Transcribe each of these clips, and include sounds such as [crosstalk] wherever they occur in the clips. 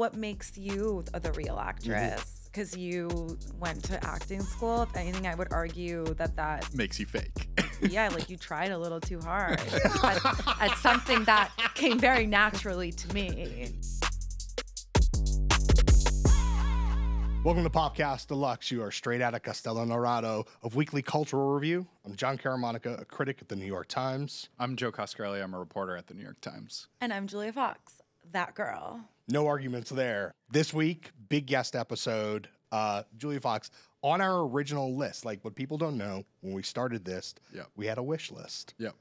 what makes you the real mm-hmm. actress? Because you went to acting school. If anything, I would argue that that Makes you fake. [laughs] yeah, like you tried a little too hard [laughs] at, at something that came very naturally to me. Welcome to Popcast Deluxe. You are straight out of Castello Norado of Weekly Cultural Review. I'm Jon Caramanica, a critic at the New York Times. I'm Joe Coscarelli. I'm a reporter at the New York Times. And I'm Julia Fox, that girl. No arguments there. This week, big guest episode. Uh, Julia Fox on our original list. Like what people don't know, when we started this, Yep. we had a wish list. Yep.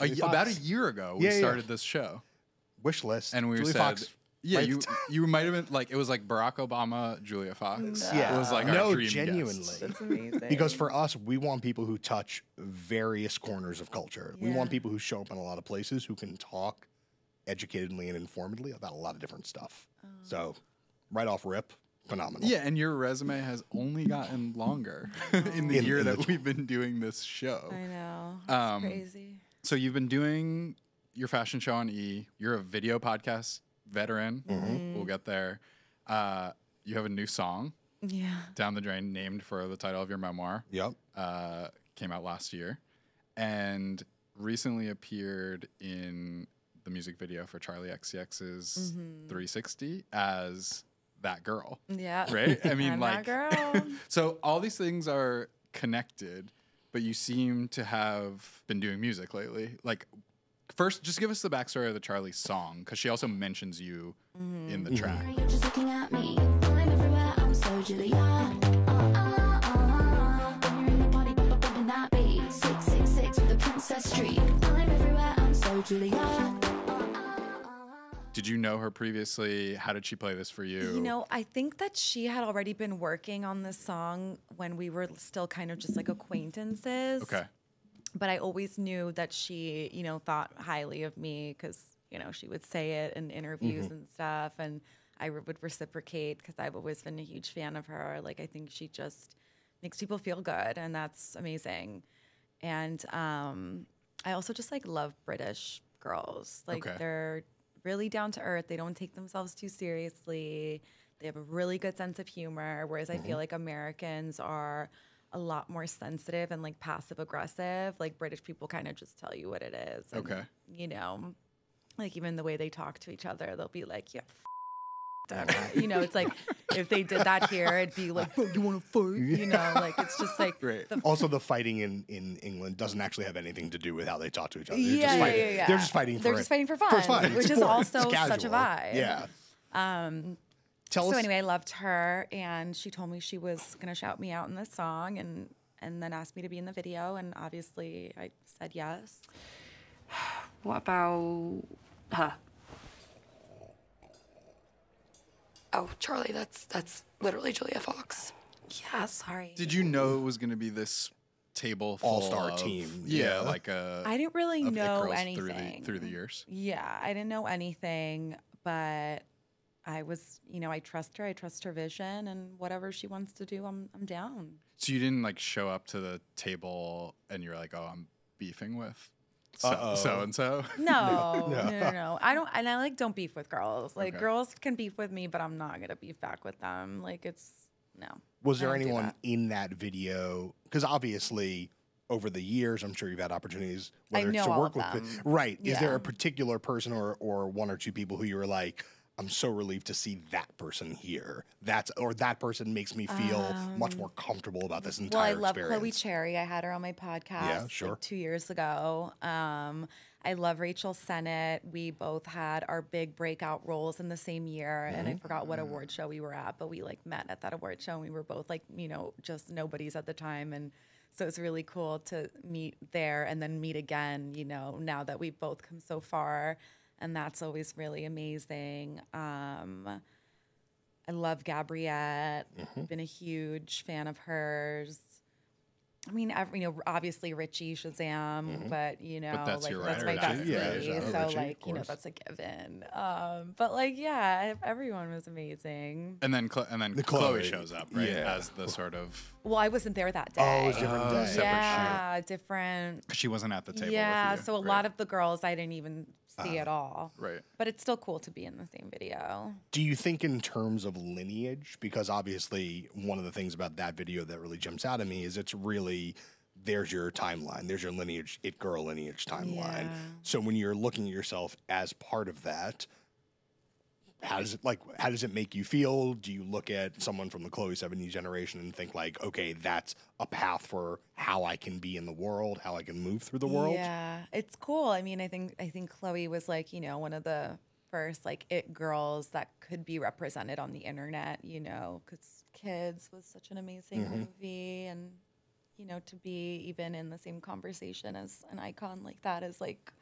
A, about a year ago, we Yeah, yeah. started this show, Wish list. and we Julia said, Fox. "Yeah, you you might have been like it was like Barack Obama, Julia Fox. Yeah. it was like our no, dream genuinely. guests. That's amazing. Because for us, we want people who touch various corners of culture. We want people who show up in a lot of places who can talk educatedly and informedly about a lot of different stuff. Oh. So, right off rip, phenomenal. Yeah, and your resume has only gotten longer [laughs] [laughs] in the In- year in that the- we've been doing this show. I know. Um, crazy. So you've been doing your fashion show on E. You're a video podcast veteran. Mm-hmm. We'll get there. Uh, you have a new song, Yeah. Down the Drain, named for the title of your memoir. Yep. uh, came out last year, and recently appeared in the music video for Charli XCX's Mm-hmm. 360 as that girl. Yeah. [laughs] Right? I mean, I'm like, girl. [laughs] so all these things are connected, but you seem to have been doing music lately. Like, first, just give us the backstory of the Charlie song, because she also mentions you Mm-hmm. in the track. You're just looking at me. I'm everywhere. I'm so Julia. Uh, uh, uh. When you're in the party, bump, bumping that beat. Six, six, six with a princess streak. I'm everywhere. I'm so Julia. Did you know her previously? How did she play this for you? You know, I think that she had already been working on this song when we were still kind of just like acquaintances. okay. But I always knew that she, you know, thought highly of me because, you know, she would say it in interviews and stuff. And I would reciprocate because I've always been a huge fan of her. Like, I think she just makes people feel good. And that's amazing. And um, I also just like love British girls. Like, Okay. they're really down to earth. They don't take themselves too seriously. They have a really good sense of humor. Whereas I feel mm-hmm. like Americans are a lot more sensitive and like passive aggressive. Like British people kind of just tell you what it is. And, Okay. You know, like even the way they talk to each other, they'll be like, yeah. F- that." you know, it's like if they did that here, it'd be like, "Bro, you want to fight? You know, like it's just like Right. the Also, the fighting in, in England doesn't actually have anything to do with how they talk to each other. They're yeah, just yeah, fighting. yeah, yeah. They're just fighting for They're it. just fighting for For fun, fun, which It's is sport. also such a vibe. Yeah. Um, Tell so us. anyway, I loved her, and she told me she was gonna shout me out in this song, and and then asked me to be in the video, and obviously I said yes. [sighs] What about her? Oh, Charli, that's that's literally Julia Fox. Yeah, sorry. Did you know it was going to be this table full All-star of- team, Yeah, yeah. like a. I didn't really of know girls anything through the through the years. Yeah, I didn't know anything, but I was, you know, I trust her. I trust her vision, and whatever she wants to do, I'm I'm down. So you didn't like show up to the table and you're like, oh, I'm beefing with so so and so. No, no, no, no, I don't, and I like don't beef with girls. Like Okay. girls can beef with me, but I'm not gonna beef back with them. Like it's no. Was I there don't do anyone that. in that video? Because obviously, over the years, I'm sure you've had opportunities I whether it's know to all work of with. them. Right? Is there Yeah. a particular person or or one or two people who you were like, I'm so relieved to see that person here. That's or that person makes me feel much more comfortable about this entire. Well, I love Chloe. Cherry. I had her on my podcast Yeah, sure. like two years ago. Um, I love Rachel Sennott. We both had our big breakout roles in the same year, and Mm-hmm. I forgot what award show we were at, but we like met at that award show, and we were both like, you know, just nobodies at the time, and so it's really cool to meet there and then meet again. You know, now that we've both come so far, and that's always really amazing. Um, I love Gabbriette. Mm-hmm. Been a huge fan of hers. I mean, every, you know, obviously Richie Shazam, but you know, that's like your that's my or die. bestie. Yeah, yeah, so Richie, like, you know, that's a given. Um, but like, yeah, everyone was amazing. And then Chlo- and then The Chloe. Chloe. shows up, right? Yeah. As the sort of Well, I wasn't there that day. Oh, it was different Oh, day. separate yeah, different. 'cause she wasn't at the table. Yeah, with you. so a Right. lot of the girls I didn't even see uh-huh. at all. Right. But it's still cool to be in the same video. Do you think in terms of lineage? Because obviously, one of the things about that video that really jumps out at me is it's really there's your timeline, there's your lineage, it girl lineage timeline. Yeah. So when you're looking at yourself as part of that, how does it like? How does it make you feel? Do you look at someone from the Chloe Sevigny generation and think like, okay, that's a path for how I can be in the world, how I can move through the world? Yeah, it's cool. I mean, I think I think Chloe was like, you know, one of the first like it girls that could be represented on the internet, you know, because Kids was such an amazing Mm-hmm. movie, and you know, to be even in the same conversation as an icon like that is like,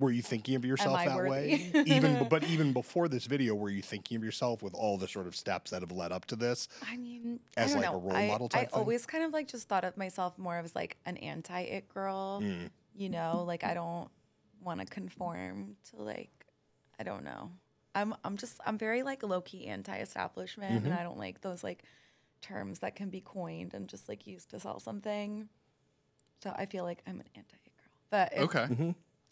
Were you thinking of yourself that worthy? way? even [laughs] but even before this video, were you thinking of yourself with all the sort of steps that have led up to this? I mean, As, I don't like, a role I, model I type thing? always kind of like just thought of myself more as like an anti it girl. Mm. You know, like I don't want to conform to like I don't know. I'm I'm just I'm very like low key anti establishment, Mm-hmm. and I don't like those like terms that can be coined and just like used to sell something. So I feel like I'm an anti it girl, but Okay. Mm-hmm.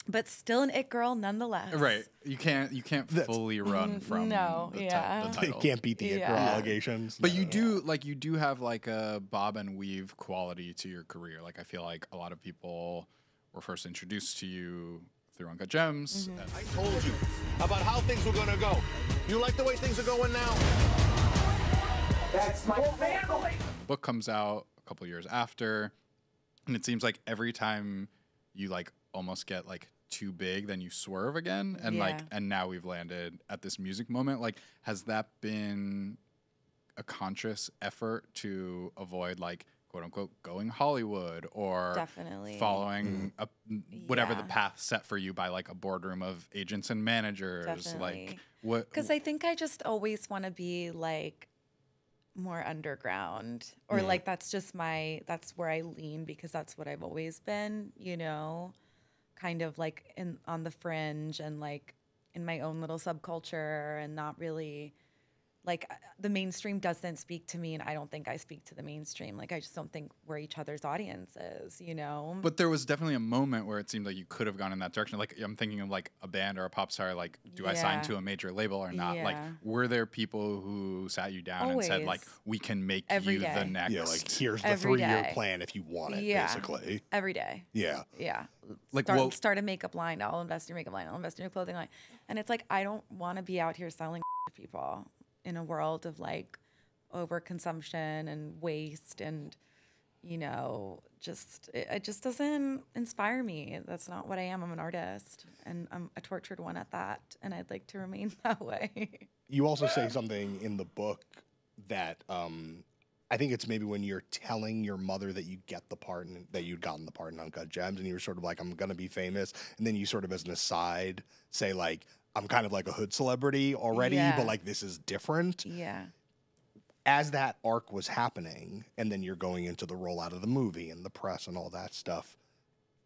But still an it girl nonetheless. Right. You can't you can't fully run from Mm, no, the, ti- yeah. the It title. can't beat the it girl Yeah. allegations. But No. you do like you do have like a bob and weave quality to your career. Like I feel like a lot of people were first introduced to you through Uncut Gems. Mm-hmm. and- I told you about how things were gonna go. You like the way things are going now? That's my family. book comes out a couple years after and it seems like every time you like almost get like too big then you swerve again. And like and now we've landed at this music moment. Like has that been a conscious effort to avoid like quote unquote going hollywood or Definitely. following mm-hmm. a, whatever the path set for you by like a boardroom of agents and managers? Like what Because I think I just always want to be like more underground, or like that's just my that's where I lean because that's what I've always been, you know, kind of like in on the fringe and like in my own little subculture and not really like uh, the mainstream doesn't speak to me and I don't think I speak to the mainstream. Like I just don't think we're each other's audience is, you know. But there was definitely a moment where it seemed like you could have gone in that direction. Like I'm thinking of like a band or a pop star. Like, do I sign to a major label or not? Like, were there people who sat you down and said like, we can make Every you the next? yeah, like here's the Every three year plan if you want it, Yeah. basically. every day. Yeah. Yeah. Like, start, what- start a makeup line. I'll invest in your makeup line. I'll invest in your clothing line. And it's like, I don't want to be out here selling [laughs] people in a world of like overconsumption and waste and, you know, just, it, it just doesn't inspire me. That's not what I am. I'm an artist and I'm a tortured one at that. And I'd like to remain [laughs] that way. You also say something in the book that um, I think it's maybe when you're telling your mother that you get the part and that you'd gotten the part in Uncut Gems, and you were sort of like, "I'm gonna be famous," and then you sort of, as an aside, say like, "I'm kind of like a hood celebrity already, Yeah. but like this is different." yeah. As that arc was happening, and then you're going into the rollout of the movie and the press and all that stuff.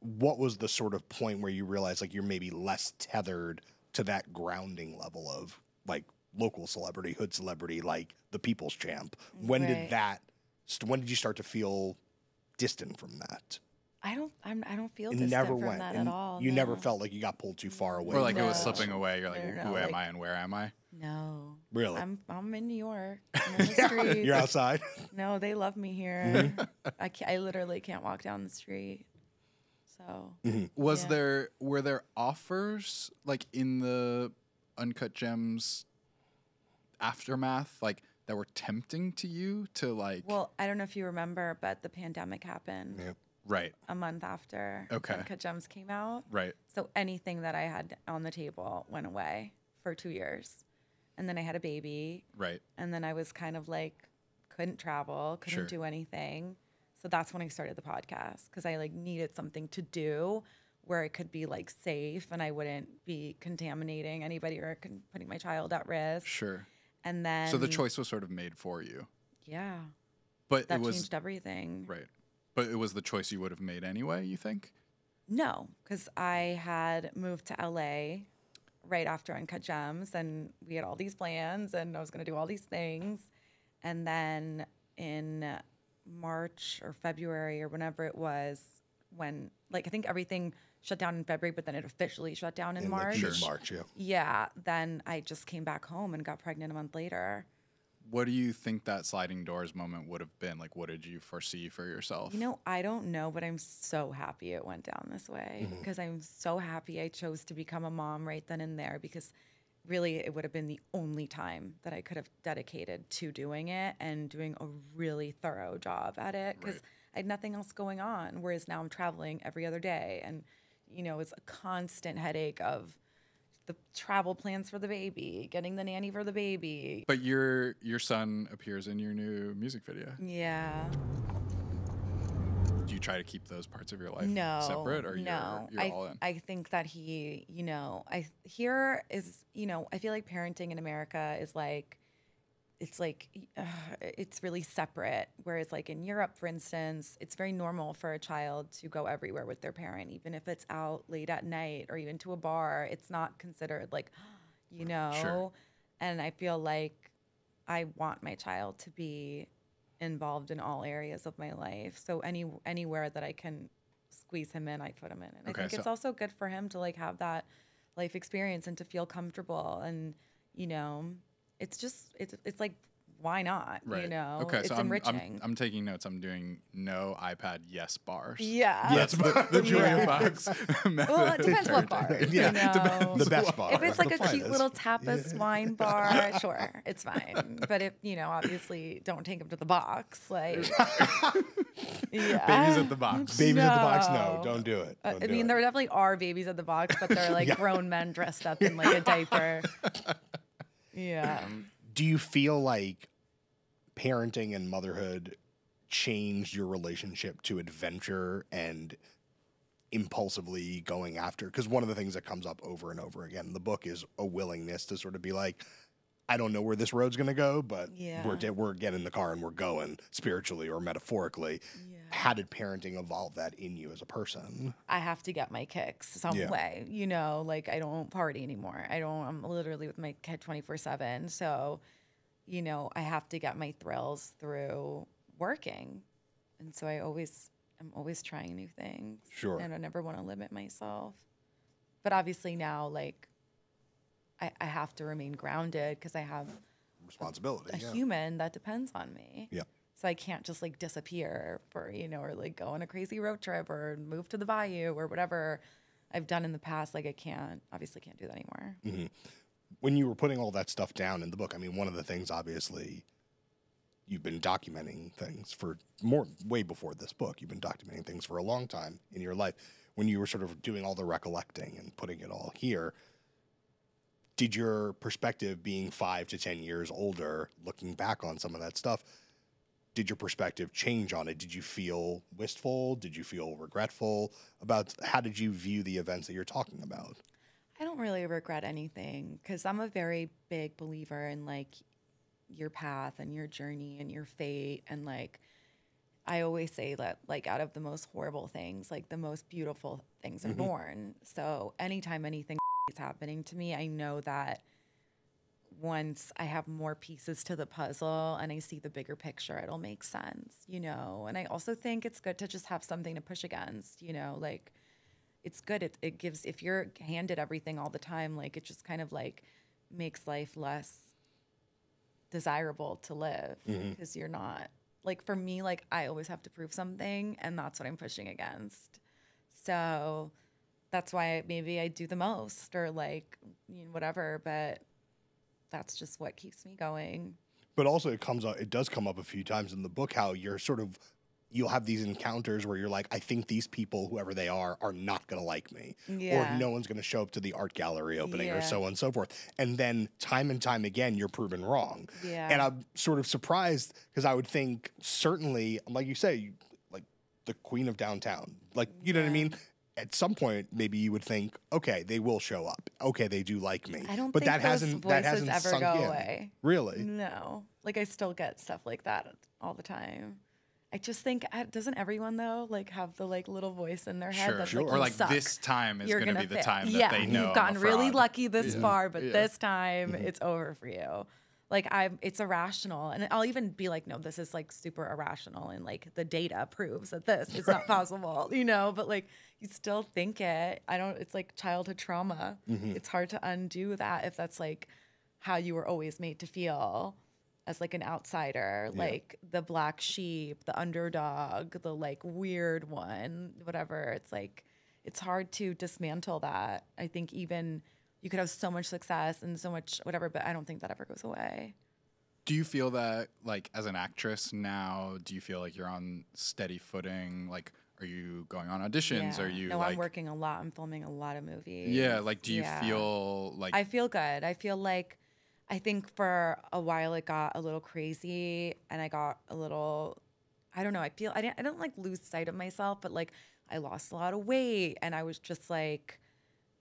What was the sort of point where you realized like you're maybe less tethered to that grounding level of like local celebrity, hood celebrity, like the people's champ? When did that? st- When did you start to feel distant from that? I don't, I'm, I don't feel It distant never from went. that at all. you never felt like you got pulled too far away. or like it was slipping away. You're like, No, no, who no, am like- I and where am I? No. Really? I'm, I'm in New York. [laughs] I'm in the Yeah, you're outside. No, they love me here. Mm-hmm. I can't, I literally can't walk down the street. So mm-hmm. Was Yeah. there were there offers like in the Uncut Gems aftermath like that were tempting to you to like well, I don't know if you remember, but the pandemic happened Yeah. Right a month after Okay. Gems came out. right So anything that I had on the table went away for two years, and then I had a baby, right and then I was kind of like couldn't travel, couldn't Sure. do anything. So that's when I started the podcast because I like needed something to do where it could be like safe and I wouldn't be contaminating anybody or con- putting my child at risk. sure And then so the choice was sort of made for you yeah, but that it was changed everything. right but it was the choice you would have made anyway you think No, because I had moved to LA right after Uncut Gems, and we had all these plans, and I was going to do all these things. And then in March or February or whenever it was, when like I think everything shut down in February, but then it officially shut down in, In like March. mid-March, yeah. Yeah, then I just came back home and got pregnant a month later. What do you think that sliding doors moment would have been? Like, what did you foresee for yourself? You know, I don't know, but I'm so happy it went down this way Mhm. because I'm so happy I chose to become a mom right then and there because really it would have been the only time that I could have dedicated to doing it and doing a really thorough job at it because Right. I had nothing else going on. Whereas now I'm traveling every other day and, you know, it's a constant headache of the travel plans for the baby, getting the nanny for the baby. But your your son appears in your new music video. Yeah. Do you try to keep those parts of your life no, separate, or no. you're, you're I, all in? I think that he, you know, I here is, you know, I feel like parenting in America is like, it's like, uh, it's really separate. Whereas, like in Europe, for instance, it's very normal for a child to go everywhere with their parent, even if it's out late at night or even to a bar. It's not considered like, [gasps] you know. sure. And I feel like I want my child to be involved in all areas of my life. So any anywhere that I can squeeze him in, I put him in. And Okay, I think it's also good for him to like have that life experience and to feel comfortable and you know, it's just it's it's like why not? Right. You know, Okay. it's so I'm, enriching. I'm, I'm taking notes. I'm doing no iPad yes bars. Yeah. That's the, the [laughs] Julia Yeah. Fox method. well, it depends what parenting. bar. Yeah, you know? depends. The best bar. If it's like The a cute finest. little tapas wine [laughs] bar, sure, it's fine. But if you know, obviously, don't take them to the box. Like, [laughs] yeah, Babies at the box. Babies at the box, no, don't do it. Uh, Don't I do mean, it. there definitely are babies at the box, but they're like Yeah. grown men dressed up in like a diaper. Yeah. Um, do you feel like parenting and motherhood changed your relationship to adventure and impulsively going after because one of the things that comes up over and over again in the book is a willingness to sort of be like I don't know where this road's going to go, but Yeah. we're we're getting in the car and we're going spiritually or metaphorically. How did parenting evolve that in you as a person? I have to get my kicks some Yeah. way. You know, like I don't party anymore. I don't. I'm literally with my kid 24 seven. So, you know, I have to get my thrills through working, and so I always, I'm always trying new things. Sure. And I never want to limit myself. But obviously now, like, I, I have to remain grounded because I have Responsibility. a yeah. human that depends on me. Yeah. So I can't just like disappear for, you know, or like go on a crazy road trip or move to the bayou or whatever I've done in the past. Like I can't, obviously can't do that anymore. hmm When you were putting all that stuff down in the book, I mean, one of the things, obviously, you've been documenting things for more, way before this book. You've been documenting things for a long time in your life. When you were sort of doing all the recollecting and putting it all here, did your perspective being five to 10 years older, looking back on some of that stuff, did your perspective change on it? Did you feel wistful? Did you feel regretful about how did you view the events that you're talking about? I don't really regret anything because I'm a very big believer in like your path and your journey and your fate. And like, I always say that, like, out of the most horrible things, like, the most beautiful things are Mhm. born. So, anytime anything is happening to me, I know that once I have more pieces to the puzzle and I see the bigger picture, it'll make sense, you know? And I also think it's good to just have something to push against, you know? Like, it's good. It, it gives, if you're handed everything all the time, like, it just kind of like makes life less desirable to live mm-hmm. because you're not, like, for me, like, I always have to prove something, and that's what I'm pushing against. So that's why maybe I do the most or like, you know, whatever, but that's just what keeps me going. But also, it comes up. It does come up a few times in the book how you're sort of you'll have these encounters where you're like, I think these people, whoever they are, are not gonna like me, Yeah. or no one's gonna show up to the art gallery opening, or so on and so forth. And then time and time again, you're proven wrong. Yeah. And I'm sort of surprised because I would think certainly, like you say, like the queen of downtown, like you know what I mean. At some point, maybe you would think, okay, they will show up. Okay, they do like me. I don't but think that those hasn't voices that hasn't ever sunk go in. away. Really? No. Like I still get stuff like that all the time. I just think uh, doesn't everyone though like have the like little voice in their head Sure. that's Sure. like, Or "You like, suck. this time is You're gonna be the fail." time that yeah, they know I'm You've a gotten really lucky this Yeah. far, but Yeah. this time Mm-hmm. it's over for you. Like I'm it's irrational. And I'll even be like, no, this is like super irrational and like the data proves that this is not [laughs] possible, you know, but like you still think it. I don't it's like childhood trauma. Mm-hmm. It's hard to undo that if that's like how you were always made to feel as like an outsider, like the black sheep, the underdog, the like weird one, whatever. It's like it's hard to dismantle that. I think even you could have so much success and so much whatever, but I don't think that ever goes away. Do you feel that, like, as an actress now, do you feel like you're on steady footing? Like, are you going on auditions? Are you No, like, I'm working a lot. I'm filming a lot of movies. yeah, like, do you Yeah. feel like, I feel good. I feel like I think for a while it got a little crazy and I got a little I don't know, I feel I didn't I don't like lose sight of myself, but like I lost a lot of weight and I was just like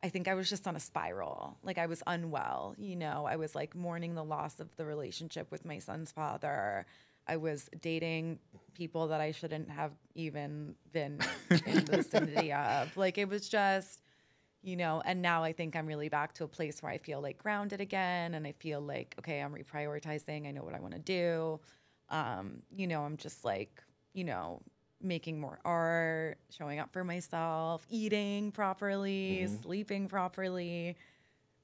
I think I was just on a spiral. Like I was unwell, you know. I was like mourning the loss of the relationship with my son's father. I was dating people that I shouldn't have even been in the [laughs] vicinity of. Like it was just you know and now i think i'm really back to a place where i feel like grounded again and i feel like okay i'm reprioritizing i know what i want to do um you know i'm just like you know making more art showing up for myself eating properly mm-hmm. sleeping properly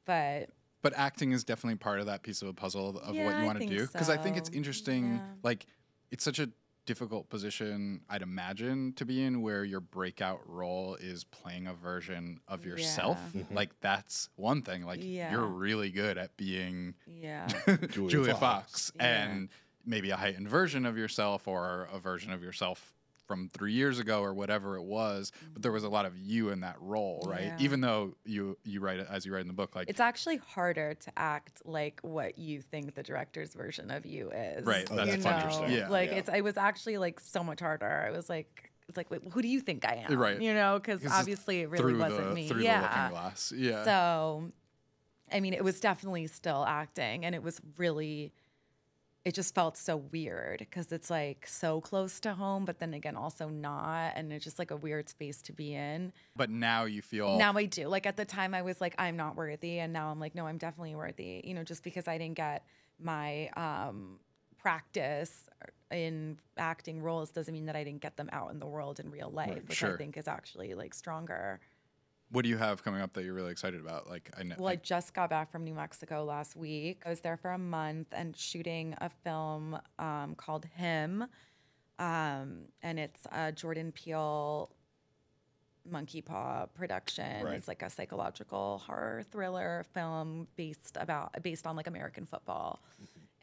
but but acting is definitely part of that piece of a puzzle of Yeah, what you want to do because i think it's interesting Yeah. like it's such a difficult position i'd imagine to be in where your breakout role is playing a version of yourself Yeah. Mm-hmm. like that's one thing like Yeah. you're really good at being yeah [laughs] Julia julia, Fox. fox, Yeah. and maybe a heightened version of yourself or a version of yourself from three years ago or whatever it was but there mm. was a lot of you in that role right Yeah. even though you you write it as you write in the book like it's actually harder to act like what you think the director's version of you is Right, Oh, that's you know? interesting. Yeah. like Yeah. it's it was actually like so much harder i was like it's like wait, who do you think i am Right. you know because obviously it really wasn't the, me through yeah the looking glass yeah so i mean it was definitely still acting and it was really it just felt so weird because it's like so close to home but then again also not and it's just like a weird space to be in but now you feel now I do. Like at the time, I was like, I'm not worthy, and now I'm like, no, I'm definitely worthy. You know, just because I didn't get my um, practice in acting roles doesn't mean that I didn't get them out in the world in real life, which sure. I think is actually like stronger. What do you have coming up that you're really excited about like i know Well, I just got back from New Mexico last week. I was there for a month and shooting a film um, called Him. Um, and it's a Jordan Peele Monkey Paw production. Right. It's like a psychological horror thriller film based about based on like American football.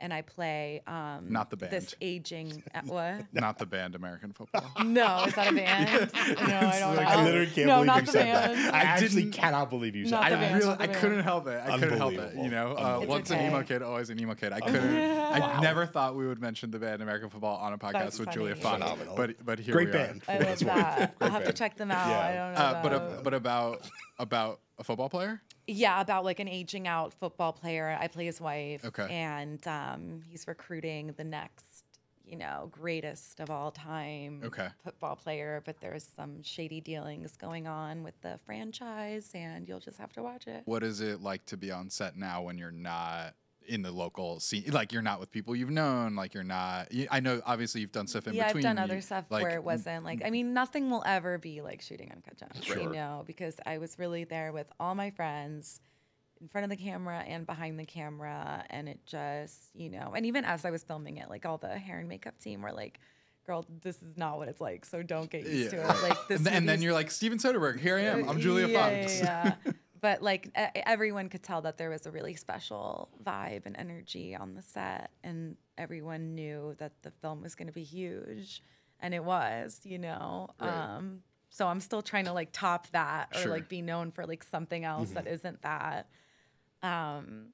And I play um, Not the band. this band. aging uh, what? [laughs] not the band american football [laughs] No, is that a band? [laughs] No, I don't know. I literally can't no, believe not you the said band. that. I, actually cannot believe you said that. I really, I couldn't help it. I couldn't help it. You know, uh, Unbelievable. once an emo kid, always an emo kid. I couldn't. I never thought we would mention the band American Football on a podcast That's with Julia funny. Fox. Phenomenal. But but here Great we band. I for what love it's worth. that. I'll have to check them out. Yeah. I don't know. Uh, but ab- but about about a football player. yeah, about like an aging out football player. I play his wife. Okay. And um, he's recruiting the next, you know, greatest of all time Okay. football player. But there's some shady dealings going on with the franchise, and you'll just have to watch it. What is it like to be on set now when you're not in the local scene? Like you're not with people you've known. Like you're not. I know obviously you've done stuff in yeah, between. I've done other stuff like, where it wasn't like. I mean, nothing will ever be like shooting Uncut Gems, Sure. you know, because I was really there with all my friends, in front of the camera and behind the camera, and it just, you know, and even as I was filming it, like all the hair and makeup team were like, "Girl, this is not what it's like, so don't get used to it." Like this, And, then- and then you're like Steven Soderbergh. Here I am. I'm Julia yeah, Fox. Yeah, yeah. But like everyone could tell that there was a really special vibe and energy on the set, and everyone knew that the film was going to be huge, and it was, you know. Right. Um, so I'm still trying to like top that or Sure. like be known for like something else that isn't that. Um,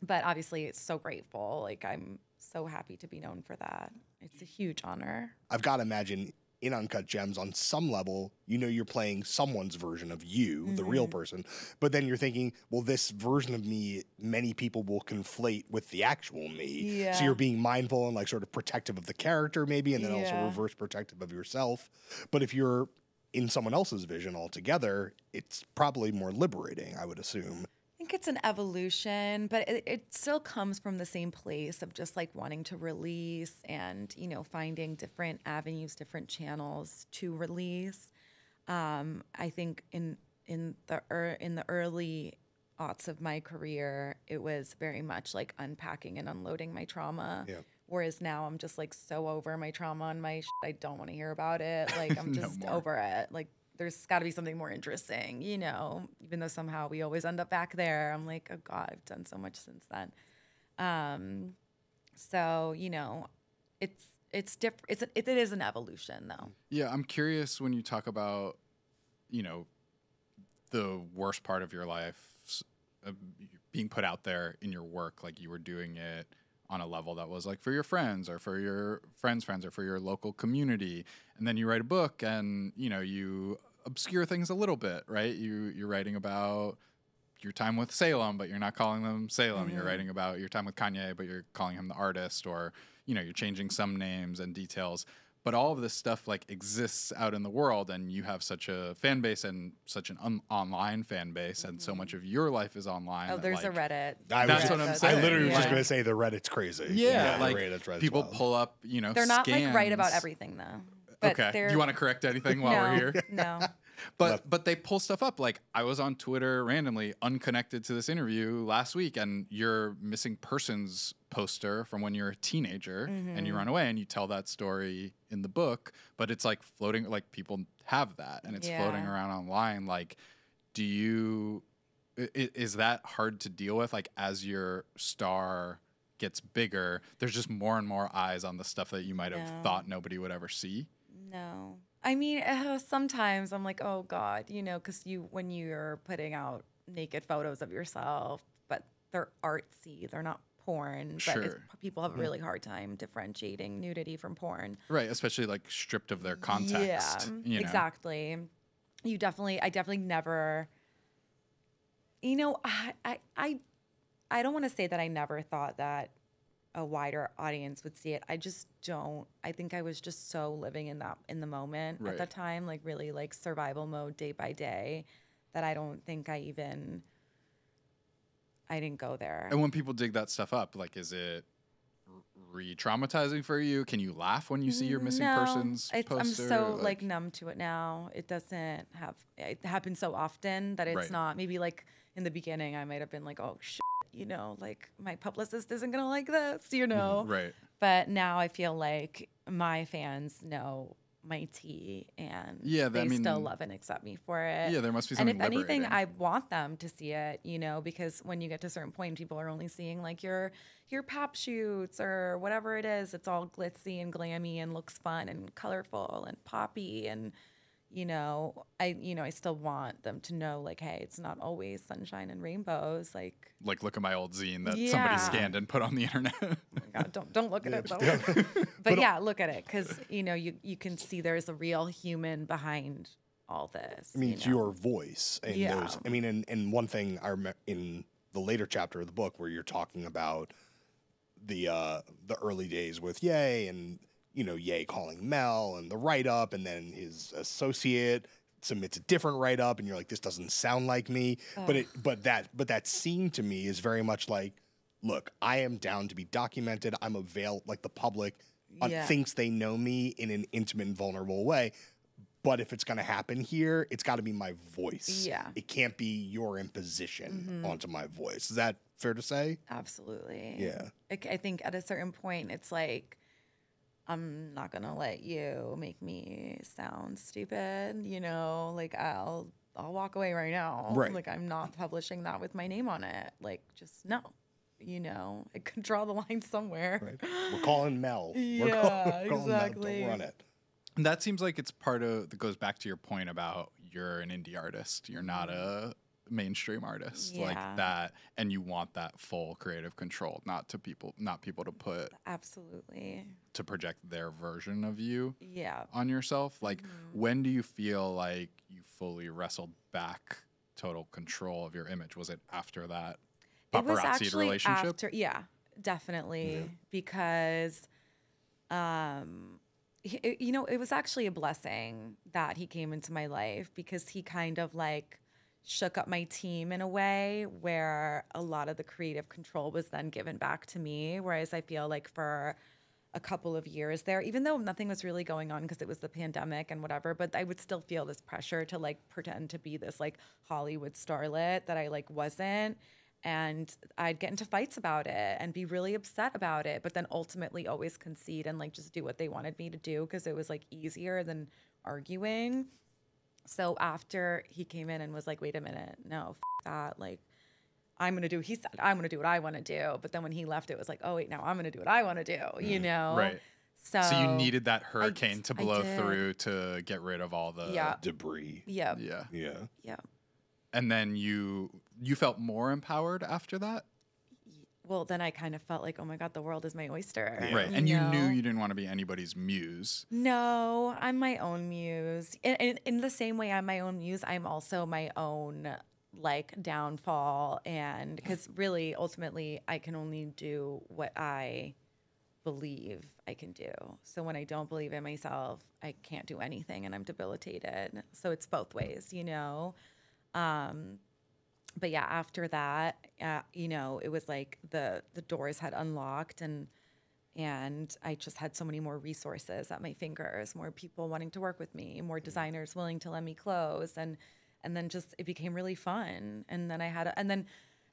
but obviously, it's so grateful. Like I'm so happy to be known for that. It's a huge honor. I've got to imagine in Uncut Gems, on some level, you know you're playing someone's version of you, the real Mm-hmm. person, but then you're thinking, well, this version of me, many people will conflate with the actual me. Yeah. So you're being mindful and like sort of protective of the character, maybe, and then also reverse protective of yourself. But if you're in someone else's vision altogether, it's probably more liberating, I would assume. Think it's an evolution, but it, it still comes from the same place of just like wanting to release and you know finding different avenues, different channels to release. Um, I think in in the er, in the early aughts of my career, it was very much like unpacking and unloading my trauma. Yeah. Whereas now I'm just like so over my trauma and my shit. I don't want to hear about it. Like I'm [laughs] just more. over it. Like there's got to be something more interesting, you know. Even though somehow we always end up back there, I'm like, oh god, I've done so much since then. Um, so you know, it's it's different. It's it, it is an evolution though. Yeah, I'm curious when you talk about, you know, the worst part of your life uh, being put out there in your work, like you were doing it on a level that was like for your friends or for your friends' friends or for your local community, and then you write a book and you know you obscure things a little bit, right? You you're writing about your time with Salem, but you're not calling them Salem. You're mm-hmm. writing about your time with Kanye, but you're calling him the artist, or you know, you're changing some names and details. But all of this stuff like exists out in the world, and you have such a fan base and such an un- online fan base, and so much mm-hmm. of your life is online. Oh, that, there's a like, Reddit. I That's was, what I'm I saying. literally was just gonna say the Reddit's crazy. Yeah, the like Reddit's Reddit's people wild. pull up, you know, They're not like right about everything though. But Okay, do you want to correct anything while no, we're here? No. [laughs] But but they pull stuff up. Like I was on Twitter randomly, unconnected to this interview last week, and your missing persons poster from when you're a teenager and you Mhm. run away, and you tell that story in the book. But it's like floating, like people have that, and it's floating around online. Like, do you? Is that hard to deal with? Like as your star gets bigger, there's just more and more eyes on the stuff that you might have No. thought nobody would ever see. No. I mean, uh, sometimes I'm like, oh God, you know, because you, when you're putting out naked photos of yourself, but they're artsy, they're not porn. But it's, Sure. people have a Mhm. really hard time differentiating nudity from porn. Right, especially like stripped of their context. Yeah, you know? exactly. You definitely, I definitely never. You know, I, I, I, I don't want to say that I never thought that a wider audience would see it. I just don't. I think I was just so living in that in the moment at the time, like really like survival mode day by day, that I don't think I even. I didn't go there. And when people dig that stuff up, like, is it re-traumatizing for you? Can you laugh when you see your missing No, persons it's, I'm poster? so like, numb to it now. It doesn't have it happens so often that it's Right. not. Maybe like in the beginning, I might have been like, oh shit, you know, like my publicist isn't gonna like this, you mm-hmm. know. right. But now I feel like my fans know my tea and Yeah, they I still love and accept me for it. Yeah, there must be something. And if something anything. I want them to see it, you know, because when you get to a certain point, people are only seeing like your your pop shoots or whatever it is. It's all glitzy and glammy and looks fun and colorful and poppy and you know, I you know I still want them to know like, hey, it's not always sunshine and rainbows. Like, Like, look at my old zine that Yeah. somebody scanned and put on the internet. [laughs] God, don't don't look at it though. [laughs] Yeah. but, But- yeah, look at it because you know you you can see there's a real human behind all this. I mean, you it's know? your voice and Yeah. those. I mean, and, and one thing I remember in the later chapter of the book where you're talking about the uh, the early days with Yay and you know Ye calling Mel and the write up, and then his associate submits a different write up, and you're like, this doesn't sound like me. But it, but that, but that scene to me is very much like, look, I am down to be documented. I'm avail like the public uh, Yeah. thinks they know me in an intimate and vulnerable way. But if it's going to happen here, it's got to be my voice. Yeah. It can't be your imposition Mhm. onto my voice. Is that fair to say? Absolutely. Yeah. I think at a certain point, it's like, I'm not gonna let you make me sound stupid. You know, like I'll I'll walk away right now. Right. Like I'm not publishing that with my name on it. Like just no. You know, I could draw the line somewhere. Right. We're calling Mel. We're Yeah, call- we're calling Mel. exactly. Don't run it. And that seems like it's part of that goes back to your point about you're an indie artist. You're not mm-hmm. a mainstream artist Yeah. like that, and you want that full creative control, not to people, not people to put Absolutely. to project their version of you Yeah. on yourself. Like, Mm-hmm. when do you feel like you fully wrestled back total control of your image? Was it after that it was paparazzi actually relationship? after yeah definitely because um he, you know it was actually a blessing that he came into my life because he kind of like shook up my team in a way where a lot of the creative control was then given back to me. Whereas I feel like for a couple of years there, even though nothing was really going on because it was the pandemic and whatever, but I would still feel this pressure to like pretend to be this like Hollywood starlet that I like wasn't. And I'd get into fights about it and be really upset about it, but then ultimately always concede and like just do what they wanted me to do because it was like easier than arguing. So after he came in and was like, wait a minute, no, f- that, like, I'm gonna do. He said, I'm gonna do what I want to do. But then when he left, it was like, oh wait, now I'm gonna do what I want to do. You mm, know, Right. So, So you needed that hurricane to blow through to get rid of all the Yeah. Debris. Yeah, yeah. Yeah. yeah. And then you you felt more empowered after that, Well, then I kind of felt like, oh my god, the world is my oyster. right? And you knew you didn't want to be anybody's muse. No, I'm my own muse. In, in, in the same way I'm my own muse, I'm also my own like downfall. And because really, ultimately, I can only do what I believe I can do. So when I don't believe in myself, I can't do anything and I'm debilitated. So it's both ways, you know? Um, but yeah, after that, uh, you know, it was like the the doors had unlocked and and I just had so many more resources at my fingers, more people wanting to work with me, more designers willing to lend me clothes, and and then just it became really fun. And then I had, a, and then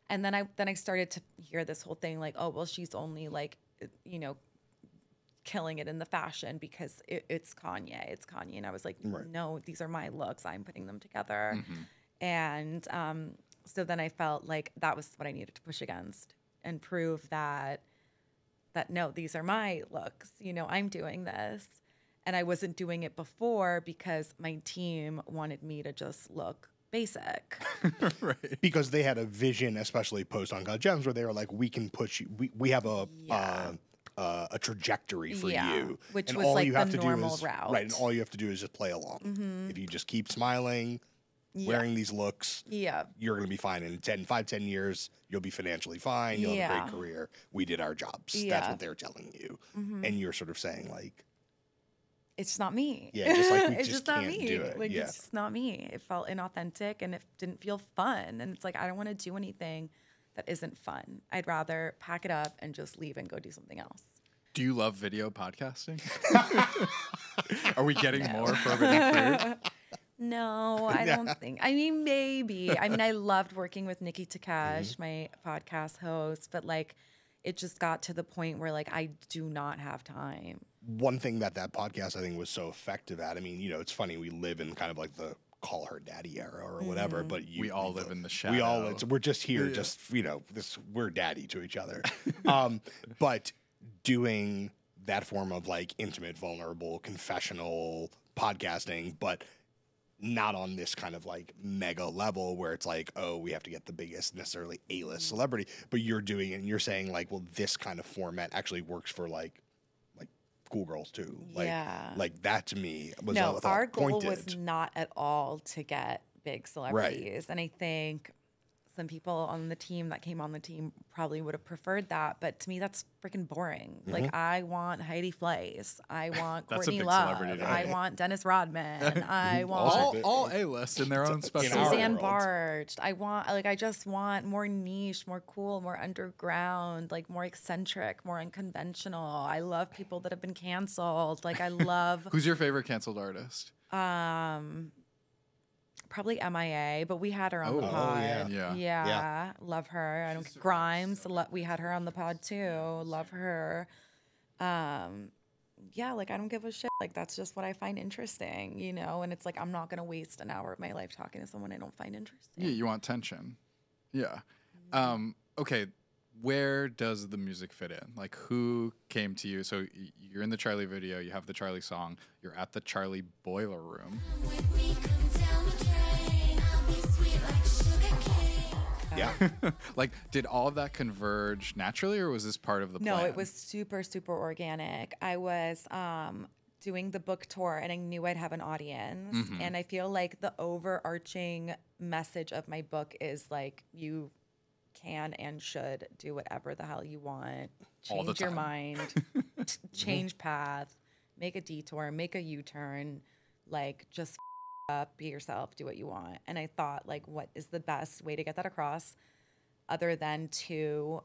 and then I then I started to hear this whole thing like, oh well, she's only like, you know, killing it in the fashion because it, it's Kanye, it's Kanye, and I was like, no, these are my looks, I'm putting them together, and um, so then I felt like that was what I needed to push against and prove that that no, these are my looks. You know, I'm doing this. And I wasn't doing it before because my team wanted me to just look basic. [laughs] right. because they had a vision, especially post Uncut Gems, where they were like, "We can push you. We, we have a uh, uh, a trajectory for Yeah, you, which and was, all like, you the have to normal do is route. Mm-hmm. right, and all you have to do is just play along. If you just keep smiling, wearing these looks, yeah. you're going to be fine. In 10, 5, 10 years, you'll be financially fine. You'll have a great career. We did our jobs. That's Yeah. Mm-hmm. what they're telling you, and you're sort of saying like, It's not me. Yeah, just like [laughs] we it's just just not can't me. do it, Like yeah. it's just not me. It felt inauthentic and it didn't feel fun. And it's like I don't want to do anything that isn't fun. I'd rather pack it up and just leave and go do something else. Do you love video podcasting? [laughs] Are we getting more forbidden fruit? [laughs] No, I don't [laughs] think. I mean, maybe. I mean, I loved working with Niki Mm-hmm. Takesh, my podcast host, but like, it just got to the point where like I do not have time. one thing that that podcast I think was so effective at. I mean, you know, it's funny we live in kind of like the call her daddy era or whatever, Mm-hmm. but you, We all live in the shadow. We all it's, we're just here, just you know, this we're daddy to each other. [laughs] um, but doing that form of like intimate, vulnerable, confessional podcasting, but not on this kind of like mega level where it's like, oh, we have to get the biggest necessarily A list mm-hmm. celebrity, but you're doing it and you're saying like, well, this kind of format actually works for like like schoolgirls too. Like Yeah. like that to me was no, all, our goal pointed. was not at all to get big celebrities. And I think some people on the team that came on the team probably would have preferred that. But to me, that's freaking boring. Mm-hmm. Like, I want Heidi Fleiss. I [laughs] want That's Courtney Love. I want Dennis Rodman. [laughs] I want. All, all A list in their own special. our way. Suzanne world. Bartsch. I want like I just want more niche, more cool, more underground, like more eccentric, more unconventional. I love people that have been canceled. Like I love [laughs] Who's your favorite canceled artist? um probably MIA, but we had her on the Oh, pod. yeah. Yeah. yeah. Yeah. Love her. I don't Grimes, lo- we had her on the pod too. Love her. Um yeah, like I don't give a shit. Like that's just what I find interesting, you know? And it's like I'm not gonna waste an hour of my life talking to someone I don't find interesting. Yeah, you want tension. Yeah. Um, okay. Where does the music fit in? Like, who came to you? So you're in the Charli video. You have the Charli song. You're at the Charli boiler room. Yeah. [laughs] like, did all of that converge naturally, or was this part of the plan? No, it was super, super organic. I was um, doing the book tour and I knew I'd have an audience. Mm-hmm. And I feel like the overarching message of my book is like, you can and should do whatever the hell you want, change your mind, [laughs] t- change path, make a detour, make a U turn, like just up, be yourself, do what you want. And I thought, like, what is the best way to get that across other than to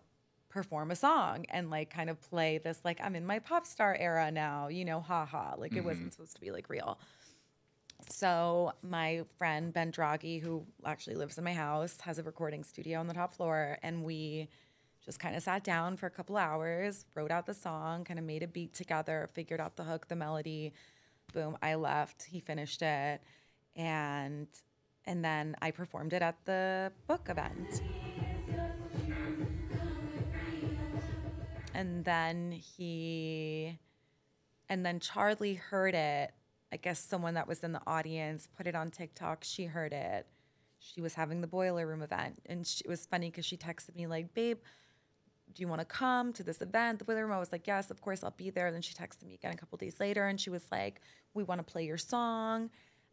perform a song and like kind of play this like I'm in my pop star era now, you know, haha. Like it wasn't mm-hmm. supposed to be like real. So my friend Ben Draghi, who actually lives in my house, has a recording studio on the top floor, and we just kind of sat down for a couple hours, wrote out the song, kind of made a beat together, figured out the hook, the melody. Boom, I left. He finished it, and and then I performed it at the book event. And then he and then Charli heard it. I guess someone that was in the audience put it on TikTok. She heard it. She was having the boiler room event, and she, it was funny because she texted me like, "Babe, do you want to come to this event, the boiler room?" I was like, "Yes, of course, I'll be there." then she texted me again a couple days later, and she was like, "We want to play your song,"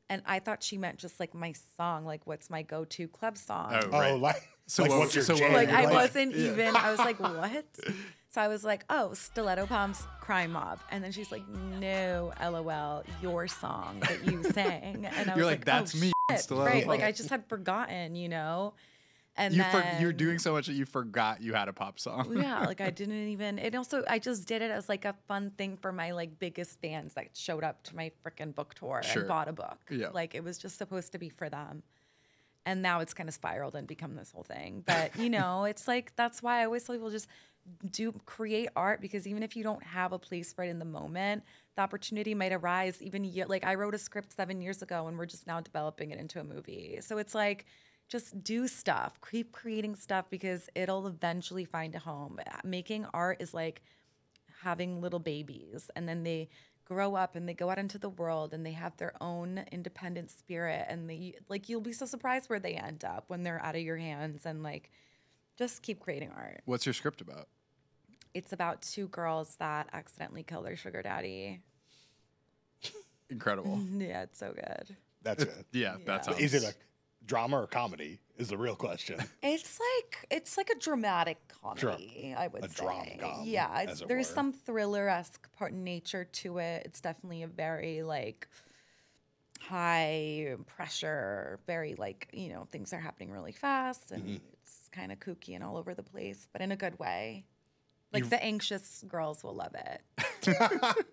and I thought she meant just like my song, like what's my go-to club song. Oh, Oh, right. like [laughs] So like what's your so jam? were like I wasn't even. I was like, [laughs] what? So I was like, oh, Stiletto Pumps, Crime Mob, and then she's like, no, LOL, your song that you sang, and I You're was like, like, "That's oh, me, shit. Stiletto right? Like I just had forgotten, you know, and You then for, you're doing so much that you forgot you had a pop song. yeah, like I [laughs] didn't even. And also, I just did it as like a fun thing for my like biggest fans that showed up to my freaking book tour Sure. and bought a book. Yeah. like it was just supposed to be for them. And now it's kind of spiraled and become this whole thing. But you know, [laughs] it's like that's why I always tell people just do create art because even if you don't have a place for it in the moment, the opportunity might arise even year. Like I wrote a script seven years ago, and we're just now developing it into a movie. So it's like just do stuff, keep creating stuff because it'll eventually find a home. Making art is like having little babies and then they grow up and they go out into the world and they have their own independent spirit and they like you'll be so surprised where they end up when they're out of your hands and like just keep creating art. What's your script about? It's about two girls that accidentally kill their sugar daddy. Incredible. [laughs] Yeah, it's so good. That's it. [laughs] Yeah, that sounds. Is it a drama or comedy? Is the real question. [laughs] It's like it's like a dramatic comedy, I would a say. drom-com, yeah, it's, as it there's were. some thriller esque part nature to it. It's definitely a very like high pressure, very like you know things are happening really fast, and Mm-hmm. it's kind of kooky and all over the place, but in a good way. Like the anxious girls will love it. [laughs]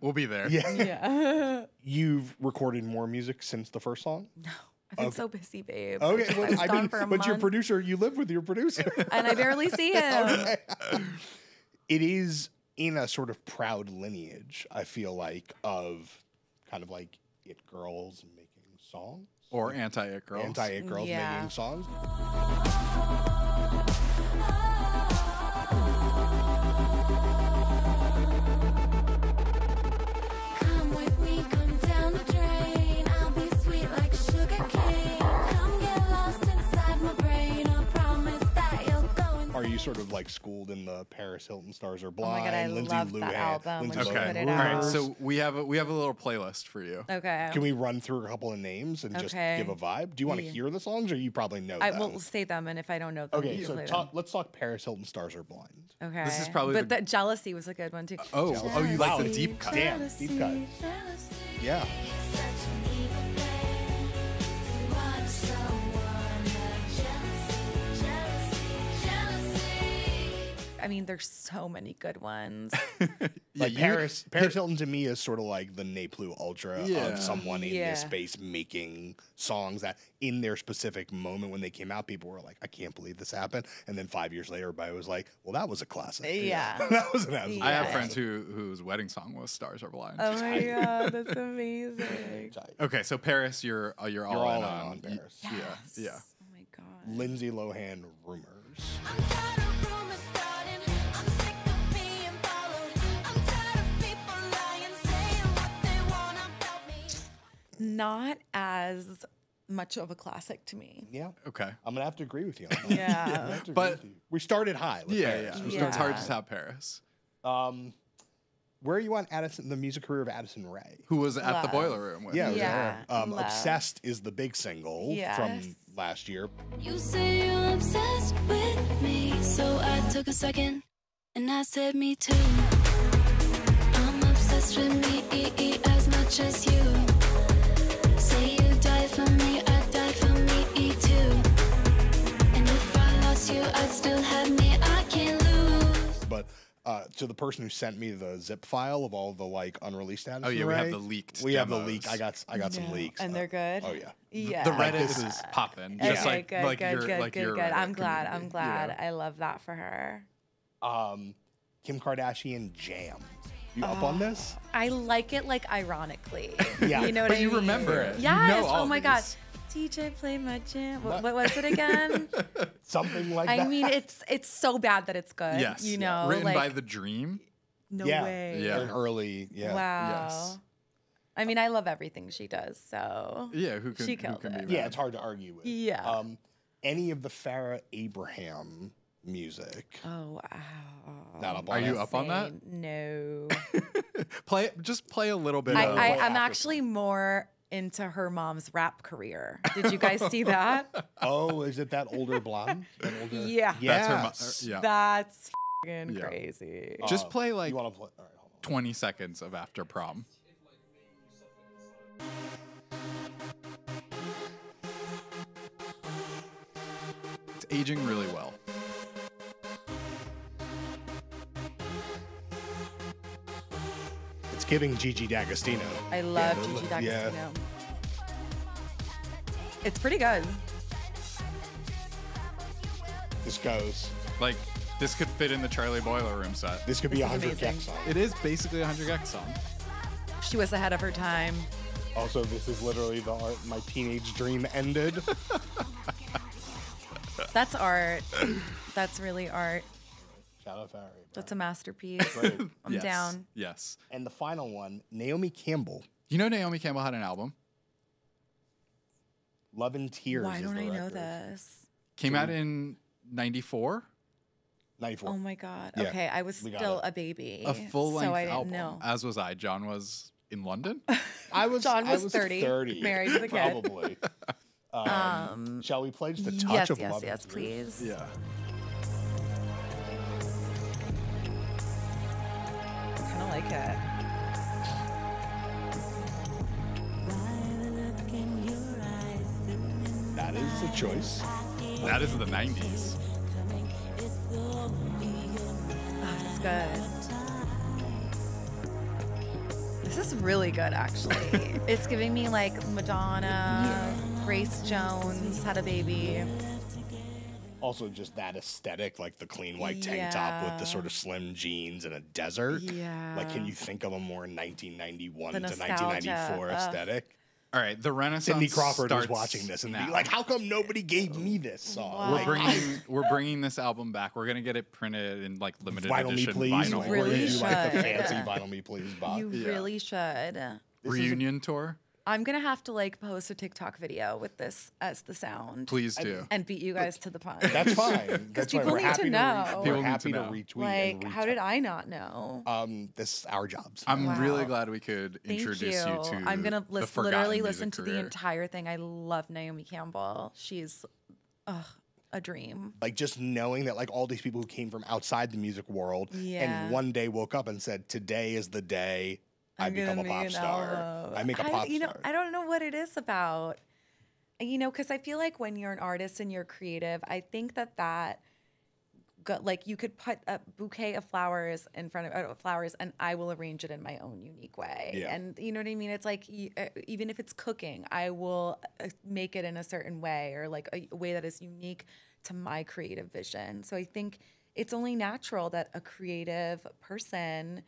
We'll be there. Yeah. [laughs] yeah. You've recorded more music since the first song? I've been so busy, babe. Okay, well, I was I gone mean, for a but your producer, you live with your producer. [laughs] and I barely see [laughs] him. it is in a sort of proud lineage, I feel like, of kind of like it girls making songs, Or anti it girls. anti it girls Yeah. making songs. Sort of like schooled in the Paris Hilton Stars Are Blind. Oh my Blind? God, I Lindsay loved that Lohan, album when Lindsay she Okay. put it All right. out. Rumors. So we have a we have a little playlist for you. Okay. Can we run through a couple of names and just Okay. give a vibe? Do you want to Yeah. hear the songs, or you probably know them? I them? will say them, and if I don't know them, Okay, you so play talk, let's talk Paris Hilton Stars Are Blind. Okay. This is probably But the- the jealousy was a good one too. Oh, oh, you like the deep cut. Damn, deep cut. Yeah. I mean, there's so many good ones. [laughs] Yeah, Like you- Paris, [laughs] Paris Hilton to me is sort of like the Ne Plus Ultra Yeah. of someone in Yeah. this space making songs that, in their specific moment when they came out, people were like, "I can't believe this happened," and then five years later, everybody was like, "Well, that was a classic." Yeah. [laughs] that was an absolute. I have friends who whose wedding song was "Stars Are Blind." oh my god, that's amazing. Okay, so Paris, you're uh, you're, You're all, all in in on, on y- Paris. Yeah, yeah. Oh my god. Lindsay Lohan rumors. Not as much of a classic to me. Yeah, Okay. I'm gonna have to agree with you. On that. Yeah. [laughs] I'm gonna have to agree But- you. we started high. With Yeah, Paris. yeah. We Yeah. It's hard to Yeah. top Paris. Um, where are you on Addison? The music career of Addison Rae. Who was at the boiler room with? Yeah, Yeah. Um. Obsessed is the big single Yes. from last year. You say you're obsessed with me, so I took a second and I said, Me too. I'm obsessed with me as much as you. you, I still have me, I can't lose. But uh, to the person who sent me the zip file of all the like unreleased ads. Oh yeah, we have the leaked. We have the leak. I got I got some leaks. And uh, they're good. oh yeah. Yeah. The Reddit this is popping. Okay, like good, like good, good, like good, good. I'm glad. I'm glad. I love that for her. Um, Kim Kardashian jam. You up on this? Oh, I like it like ironically. [laughs] Yeah. You know what But I mean? you remember it. You Yes. know oh my these. gosh. DJ played my jam. What, What? what was it [laughs] again? Something like I that. I mean, it's it's so bad that it's good. Yes. You know, Written like by the Dream. no yeah, way. Yeah. An early. Yeah. Wow. Yes. I mean, I love everything she does. So Yeah, who can She who can it. be Yeah, it's hard to argue with. Yeah. Um, any of the Farrah Abraham music. Oh wow. Not up Are you up on that? No. [laughs] Play just play a little bit I, of I, I'm actually more into her mom's rap career. Did you guys see that? [laughs] Oh, is it that older blonde? That older... Yeah. That's her mo- uh, yeah. That's fing Yeah. crazy. Just Uh, play like You want to play? All right, hold on. 20 seconds of after prom. It's aging really well. Giving Gigi D'Agostino. I love the Gigi li- D'Agostino. yeah. It's pretty good. This goes. Like this could fit in the Charli Boiler Room set. This could be a hundred. gecs song. It is basically a 100 gecs song. She was ahead of her time. Also, this is literally the art my teenage dream ended. [laughs] That's art. That's really art. Shout out Farrah. Abraham. That's a masterpiece. Great. [laughs] I'm Yes, down. Yes. And the final one, Naomi Campbell, You know Naomi Campbell had an album. Love and Tears. Why is don't the I know this? Came out in 94. 94. Oh my god. Yeah, Okay, I was still it. a baby. A full length so I didn't album. know. As was I. Jon was in London. [laughs] I was Jon I was 30, 30, married with a kid. Probably. [laughs] Um, shall we pledge the touch yes, of yes, Love and yes, Tears? please. yeah. Kind of like it. That is a choice. That is the 90s. Oh, it's good. This is really good, actually. [laughs] it's giving me like Madonna, Grace Jones had a baby. Also, just that aesthetic, like the clean white tank top with the sort of slim jeans and a desert. Yeah. Like, can you think of a more 1991 The to nostalgia, 1994 ugh. aesthetic? All right, the Renaissance. Cindy Crawford was starts watching this and now. be like, "How come nobody gave me this song?" We're bringing we're bringing this album back. We're gonna get it printed in like limited Vinyl Me edition Please. vinyl. You really you like the should. fancy Vinyl Me Please, Bob. You Yeah. really should. This is a- reunion tour. I'm gonna have to like post a TikTok video with this as the sound Please do. and beat you guys to the punch. That's fine. [laughs] That's fine. people We're need to know. To, re- People we're need to happy to, know. retweet. like, and how did. I not know? Um, this is our jobs. I'm really glad we could Thank introduce you, you. to. I'm gonna the lis- literally music listen to the entire thing. I love Naomi Campbell. She's ugh, a dream. like just knowing that like all these people who came from outside the music world Yeah. and one day woke up and said, "Today is the day I become a pop star. album." I make a I- pop you know. I don't know what it is about. You know, because I feel like when you're an artist and you're creative, I think that that like you could put a bouquet of flowers in front of uh, flowers and I will arrange it in my own unique way. Yeah. And you know what I mean? It's like uh, even if it's cooking, I will uh, make it in a certain way or like a way that is unique to my creative vision. So I think it's only natural that a creative person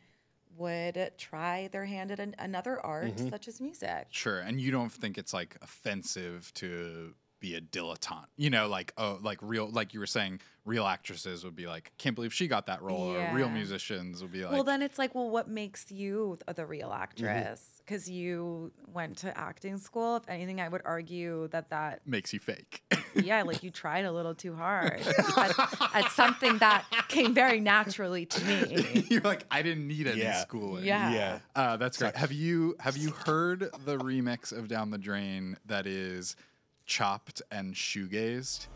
would try their hand at an, another art such as music. Sure, and you don't think it's like offensive to be a dilettante, you know, like oh, like real, like you were saying, real actresses would be like, can't believe she got that role, or real musicians would be like, well, then it's like, well, what makes you the real Mm-hmm. actress? Because you went to acting school. If anything, I would argue that that makes you fake. [laughs] yeah, like you tried a little too hard at, at something that came very naturally to me. [laughs] You're like, I didn't need any Yeah. schooling. Yeah. yeah. Uh, that's great. Have you have you heard the remix of Down the Drain that is chopped and shoegazed?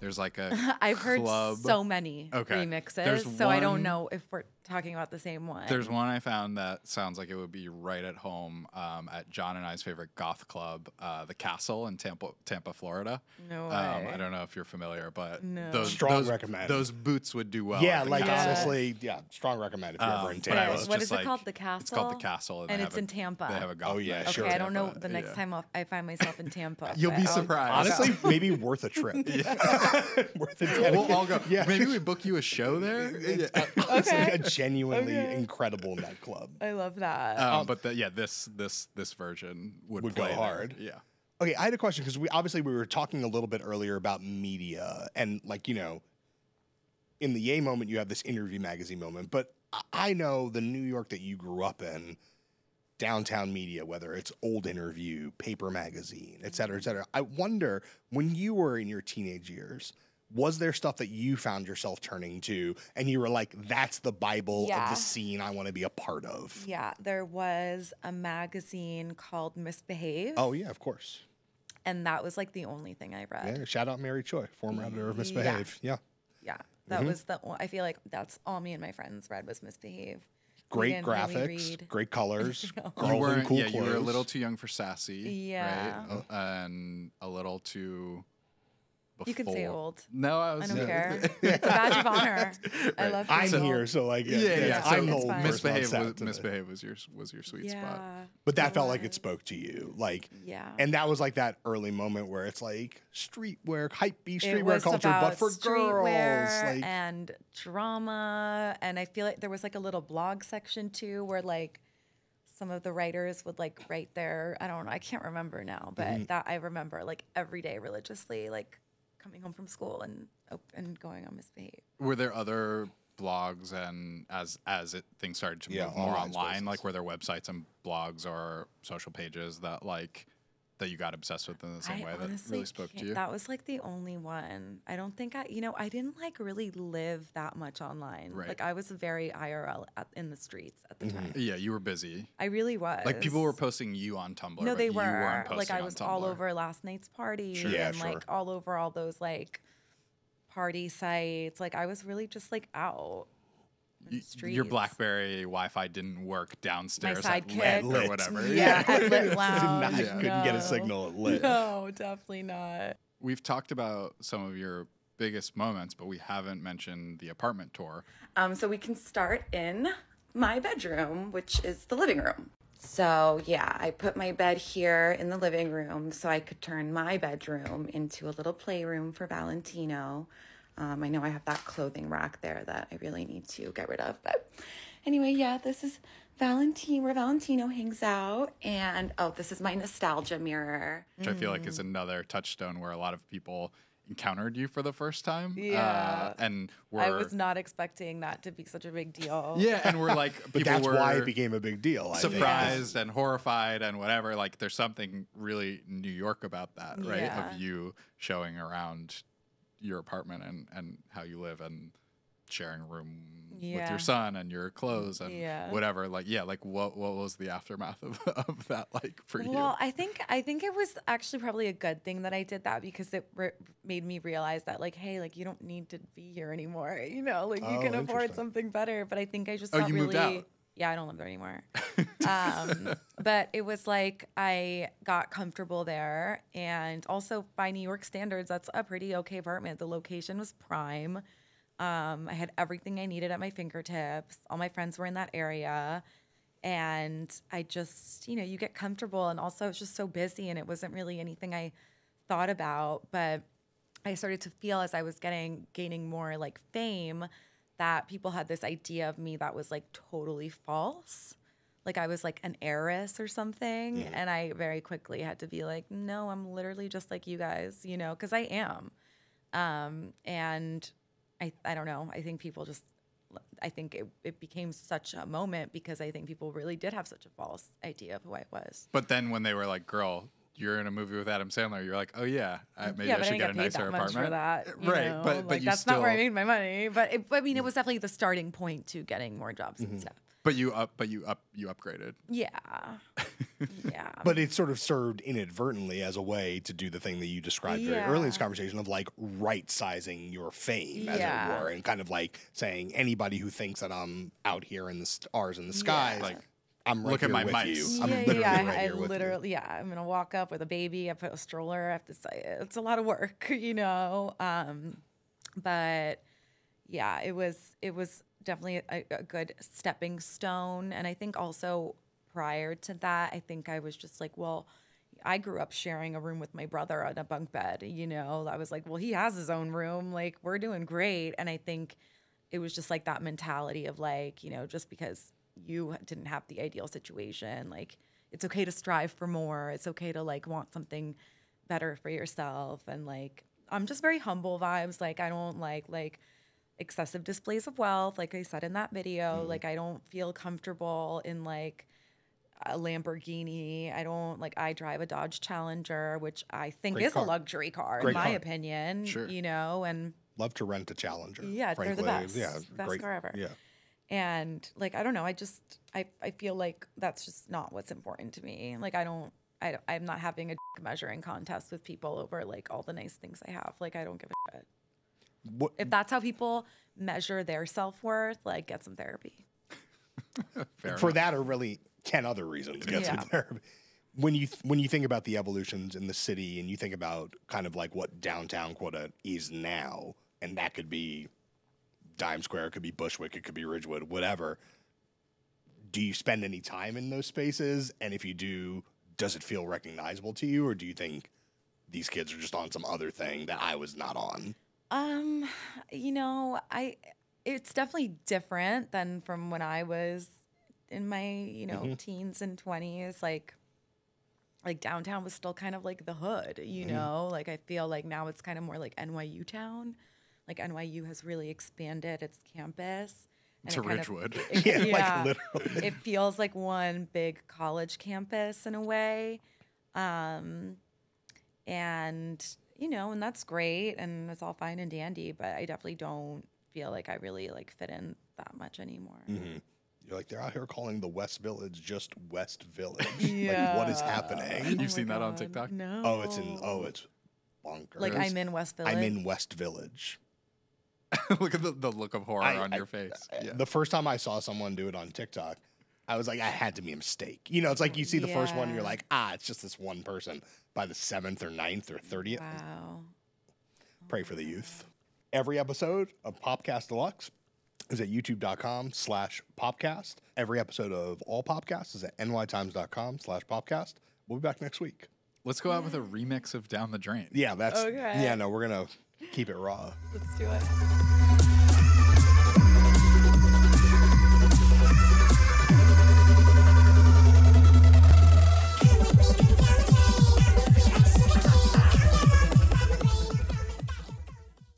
There's like a [laughs] I've heard so many Okay. remixes, There's so I don't know if we're talking about the same one. There's one I found that sounds like it would be right at home um, at Jon and I's favorite goth club, uh, the Castle in Tampa, Tampa, Florida. No Um, way. I don't know if you're familiar, but No. those Strong those, recommend. Those boots would do well. yeah, at the like Castle. honestly, yeah, strong recommend if you're Um, ever in Tampa. was What just is it like- called? The Castle. It's called the Castle? Castle, And it's have in Tampa. They have a golf Oh, yeah, night sure. Okay, I don't know the next yeah. time I'll, I find myself in Tampa. [laughs] You'll but be I'll- surprised. Honestly, [laughs] maybe worth a trip. [laughs] worth a we'll all go. Yeah. Maybe we book you a show there. Yeah. It's Okay. A genuinely Okay. incredible nightclub. I love that. Um, but the, yeah, this this this version would, Would go play there. hard. Yeah. Okay, I had a question because we obviously we were talking a little bit earlier about media and like you know, in the Ye moment you have this interview magazine moment, but I- I know the New York that you grew up in, downtown media, whether it's old interview, paper magazine, et cetera, et cetera. I wonder when you were in your teenage years. Was there stuff that you found yourself turning to, and you were like, "That's the Bible of the scene I want to be a part of"? yeah, there was a magazine called Missbehave, Oh yeah, of course. and that was like the only thing I read. Yeah, shout out Mary Choi, former editor of Missbehave. Yeah. Yeah, that Mm-hmm. was the. i feel like that's all me and my friends read was Missbehave. Great didn't really great colors, [laughs] know. girls you weren't, cool yeah, clothes. you were a little too young for sassy. Yeah. Right? Uh, and a little too. You can say old. No, I was. I don't yeah. care. It's a badge of [laughs] honor. I Right. love. I'm being here, so like, yeah, Yeah, yeah, yeah. I'm so the It's old fine. person on missbehave was missbehave was your was your sweet spot. But that it felt like it spoke to you, like, Yeah. and that was like that early moment where it's like streetwear, hype beast it streetwear was culture, but for streetwear girls. Like, and drama and i feel like there was like a little blog section too where like some of the writers would like write their i don't know i can't remember now but Mm-hmm. that i remember like every day religiously like coming home from school and op- and going on missbehave Were there other blogs and as as it things started to Yeah, move more online online, spaces. like were there websites and blogs or social pages that like that you got obsessed with in the same I way that really spoke to you? That was like the only one. I don't think I, you know, I didn't like really live that much online. Right. Like I was very IRL at, in the streets at the Mm-hmm. time. yeah, you were busy. I really was. Like people were posting you on Tumblr. No, but they you were. weren't Like posting I on was all over last night's party Sure. Yeah, and sure. like all over all those like party sites. Like I was really just like out. In Your. BlackBerry Wi-Fi didn't work My downstairs at sidekick. Lit or whatever. Yeah, at [laughs] Lit Did not- Lounge. couldn't get a signal at lit. No, definitely not. We've talked about some of your biggest moments, but we haven't mentioned the apartment tour. Um, so we can start in my bedroom, which is the living room. So yeah, I put my bed here in the living room so I could turn my bedroom into a little playroom for Valentino. Um, I know I have that clothing rack there that I really need to get rid of, but anyway, yeah, this is Valentine where Valentino hangs out, and oh, this is my nostalgia mirror. which I feel like Mm. is another touchstone where a lot of people encountered you for the first time. Yeah. Uh, and were I was not expecting that to be such a big deal. [laughs] yeah, and we're like But people that's were why it became a big deal. I think. surprised and horrified and whatever. Like there's something really New York about that, right? Yeah. Of you showing around your apartment and and how you live and sharing a room with your son and your clothes and Yeah. whatever. Like yeah, like what what was the aftermath of, [laughs] of that like for you? Well, I think I think it was actually probably a good thing that I did that because it re- made me realize that like, hey, like you don't need to be here anymore. [laughs] You know, like you Oh, can afford something better. But I think I just Oh, got you really. Yeah, I don't live there anymore. um, [laughs] but it was like I got comfortable there, and also by New York standards, that's a pretty okay apartment. The location was prime. Um, I had everything I needed at my fingertips. All my friends were in that area. And I just, you know, you get comfortable. And also, it's just so busy, and it wasn't really anything I thought about. But I started to feel as I was getting, gaining more like fame, that people had this idea of me that was like totally false. Like I was like an heiress or something. And I very quickly had to be like, no, I'm literally just like you guys, you know, because I am. Um, and I, I don't know. I think people just, I think it, it became such a moment because I think people really did have such a false idea of who I was. But then when they were like, "Girl, you're in a movie with Adam Sandler," you're like, "Oh yeah, I, maybe yeah, I but I should get get a nicer that much apartment." for that. right? know? But like, but you that's still not where I made my money. But it, I mean, it was definitely the starting point to getting more jobs Mm-hmm. and stuff. But you up, but you up, you upgraded. Yeah. [laughs] yeah. But it sort of served inadvertently as a way to do the thing that you described very early in this conversation of like right sizing your fame, as Yeah. it were, and kind of like saying anybody who thinks that I'm out here in the stars in the sky, Yeah. like I'm right Look at my with mice. you. I'm yeah, literally yeah, right I, here I with literally, yeah, I'm gonna walk up with a baby. I put a stroller. I have to say, it's a lot of work, [laughs] you know. Um, but yeah, it was it was definitely a, a good stepping stone. And I think also prior to that, I think I was just like, well, I grew up sharing a room with my brother on a bunk bed. You know, I was like, well, he has his own room. Like we're doing great. And I think it was just like that mentality of like, you know, just because you didn't have the ideal situation, like it's okay to strive for more. It's okay to like want something better for yourself. And like, I'm just very humble vibes. Like I don't like like excessive displays of wealth. Like I said in that video, mm-hmm. like I don't feel comfortable in like a Lamborghini. I don't like I drive a Dodge Challenger, which I think Great is car. a luxury car Great in my car. opinion. Sure. You know, and Love to rent a Challenger. Yeah, they're the best. Yeah, Best great car ever. Yeah. And like I don't know, I just I I feel like that's just not what's important to me. Like I don't I I'm not having a [laughs] measuring contest with people over like all the nice things I have. Like I don't give a shit. What, If that's how people measure their self-worth, like get some therapy. [laughs] Fair for enough. that or really 10 other reasons get some therapy. when you when you think about the evolutions in the city and you think about kind of like what downtown quota is now and that could be dime square it could be bushwick it could be ridgewood whatever. Do you spend any time in those spaces? And if you do does it feel recognizable to you or do you think these kids are just on some other thing that i was not on? Um, you know, I it's definitely different than from when I was in my, you know, teens and 20s like like downtown was still kind of like the hood, you know? Like I feel like now it's kind of more like NYU town. Like NYU has really expanded its campus and To it kind of- Ridgewood. it- [laughs] Yeah, like, literally. It feels like one big college campus in a way. Um and you know, and that's great and it's all fine and dandy, but I definitely don't feel like I really like fit in that much anymore. you're like they're out here calling the west village just west village [laughs] like what is happening You've Oh my seen that on TikTok? No. oh it's in oh it's bonkers like I'm in West Village. i'm in west village [laughs] look at the, the look of horror I- on I- your face. Yeah. The first time I saw someone do it on TikTok, I was like, I had to be a mistake. You know, it's like you see the first one, and you're like, ah, it's just this one person. By the seventh or ninth or thirtieth, Wow. pray for the youth. Every episode of Popcast Deluxe is at youtube.com slash popcast. Every episode of all podcasts is at nytimes.com slash popcast. We'll be back next week. Let's go out with a remix of Down the Drain. Yeah, that's Okay. yeah, no, we're gonna keep it raw. Let's do it.